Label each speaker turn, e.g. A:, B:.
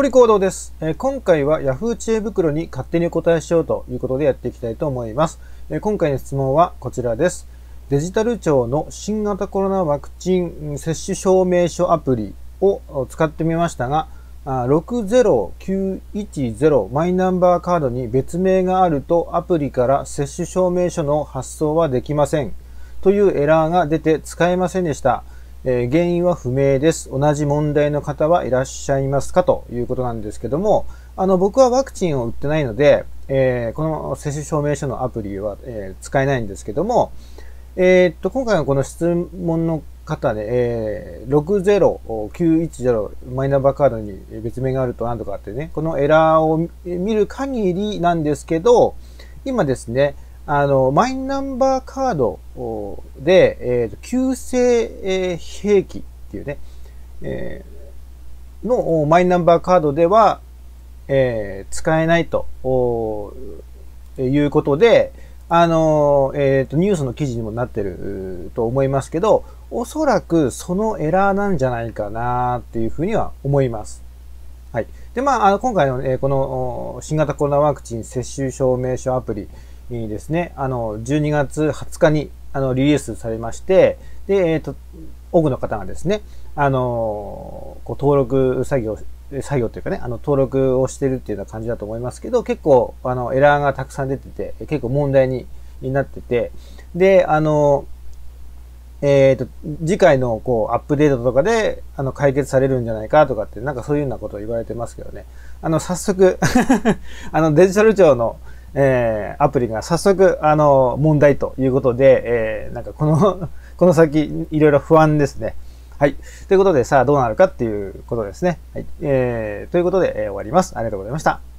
A: 堀行動です、え今回は Yahoo 知恵袋に勝手にお答えしようということでやっていきたいと思います。え今回の質問はこちらです。デジタル庁の新型コロナワクチン接種証明書アプリを使ってみましたが、60910マイナンバーカードに別名があるとアプリから接種証明書の発送はできません。というエラーが出て使えませんでした。えー原因は不明です。同じ問題の方はいらっしゃいますかということなんですけども、あの、僕はワクチンを打ってないので、えーこの接種証明書のアプリは、えー使えないんですけども、えっと、今回のこの質問の方で、え60910マイナンバーカードに別名があると何とかってね、このエラーを見る限りなんですけど、今ですね、あの、マイナンバーカードで、えーと急性え兵器っていうね、えーのマイナンバーカードでは、えー使えないということで、あの、えっ、と、ニュースの記事にもなってると思いますけど、おそらくそのエラーなんじゃないかなっていうふうには思います。はい。で、まあ、あの、今回の、えこの新型コロナワクチン接種証明書アプリにですね、あの、12月20日に、あの、リリースされまして、で、えっ、と、多くの方がですね、あの、こう登録作業、作業というかね、あの、登録をしてるっていうような感じだと思いますけど、結構、あの、エラーがたくさん出てて、結構問題にになってて、で、あの、えっ、と、次回のこうアップデートとかで、あの、解決されるんじゃないかとかって、なんかそういうようなことを言われてますけどね。あの、早速、あの、デジタル庁の、えーアプリが早速、あの、問題ということで、えーなんかこの、この先、いろいろ不安ですね。はい。ということで、さあどうなるかっていうことですね。はい。えー、ということで、えー終わります。ありがとうございました。